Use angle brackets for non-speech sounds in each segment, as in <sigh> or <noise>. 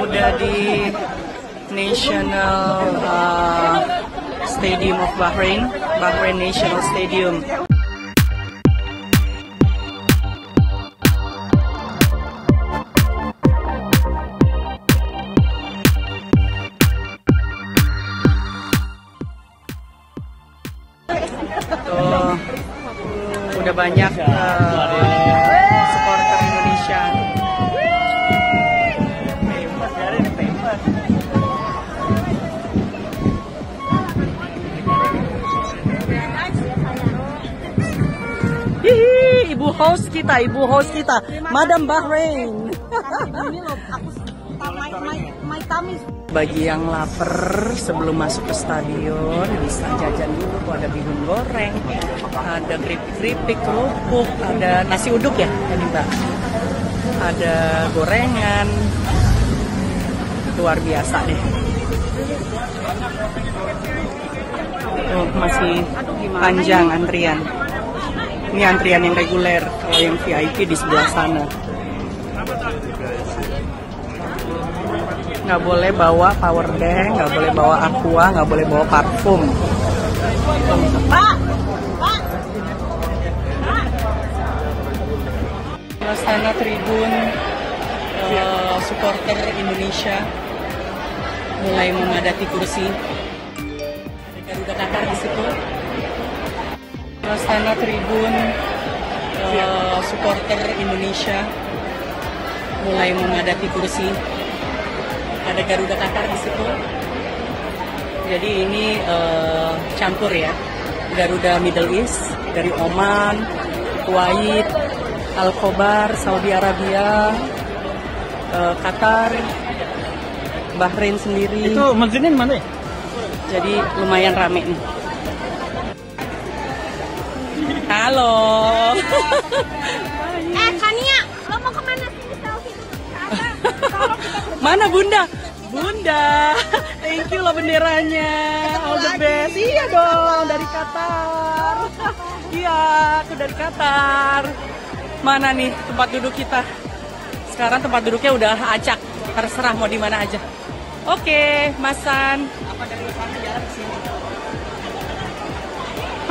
Udah di National uh, Stadium of Bahrain, Bahrain National Stadium. Tuh, udah banyak uh, host kita, ibu host kita, Madam Bahrain. Bagi yang lapar sebelum masuk ke stadion bisa jajan dulu. Tuh ada bihun goreng, ada keripik-keripik, kerupuk, ada nasi uduk ya ini mbak. Ada gorengan, luar biasa deh. Tuh masih panjang antrian. Ini antrian yang reguler, kalau yang VIP di sebelah sana. nggak boleh bawa power bank, nggak boleh bawa aqua, nggak boleh bawa parfum. Suasana tribun eh, supporter Indonesia mulai memadati kursi. Ada Garuda Qatar di situ. Suasana tribun eh, supporter Indonesia mulai memadati kursi ada Garuda Qatar di situ. Jadi ini eh, campur ya, Garuda Middle East dari Oman, Kuwait, Al Khobar, Saudi Arabia, eh, Qatar, Bahrain sendiri. Itu mezinnya mana ya? Jadi lumayan rame nih. Halo. <laughs> Eh Kania, lo mau ke mana sini selfie <laughs> Mana Bunda? Bunda, <laughs> thank you loh benderanya. All the best. Iya dong, dari Qatar. Iya, aku dari Qatar. Mana nih tempat duduk kita? Sekarang tempat duduknya udah acak. Terserah mau di mana aja. Oke, Masan. Apa dari sana jalan ke sini?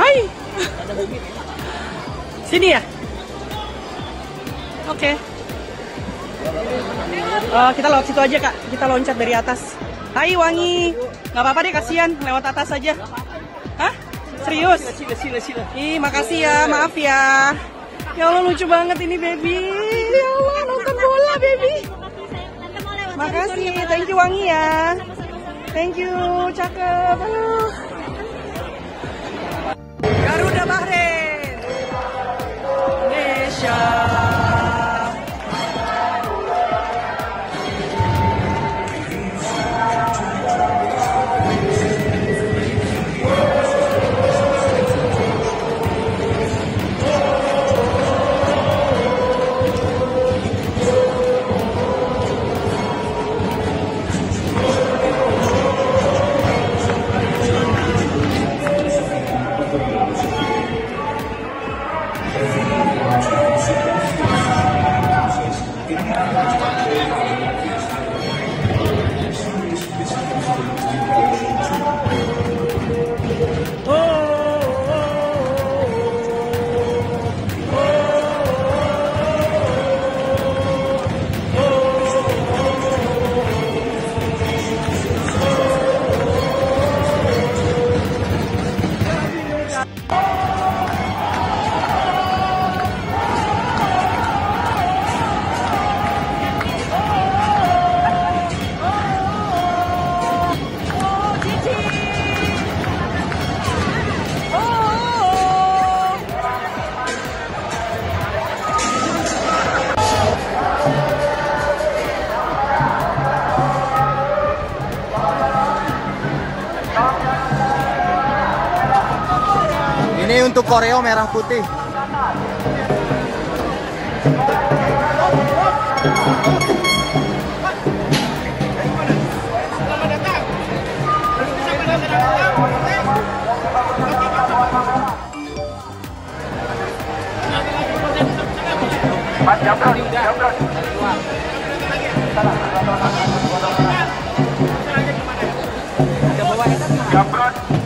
Hai. Sini ya? Oke. Eh, kita lewat situ aja kak, kita loncat dari atas. Hai Wangi, nggak apa-apa deh kasihan, lewat atas aja. Hah? Serius? Sila. Ih makasih ya, maaf ya. Ya Allah lucu banget ini baby. Ya Allah nonton bola baby. Makasih, thank you Wangi ya. Thank you, cakep. Halo. untuk Korea merah putih. Jam berapa? Jam berapa? Jam?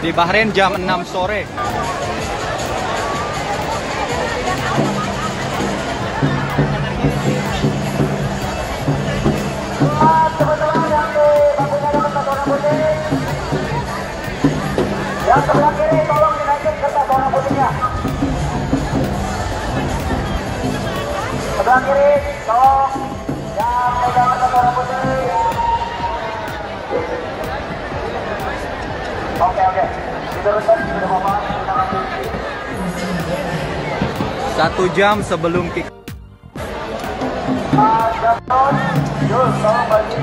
Di Bahrain jam 6 sore. Sebelah kiri tolong dinaikin warna putihnya. Sebelah kiri tolong yang megang kertas warna putih. Oke oke. Diteruskan sudah bapak. Terima kasih. Satu jam sebelum kick. Tolong bagi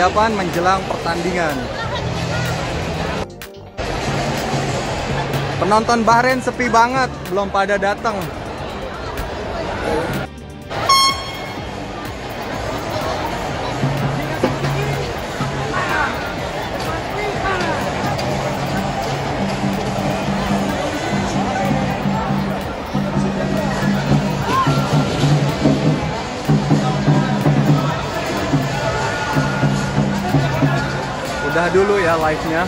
Persiapan menjelang pertandingan. Penonton Bahrain sepi banget, belum pada datang. Udah dulu ya live-nya.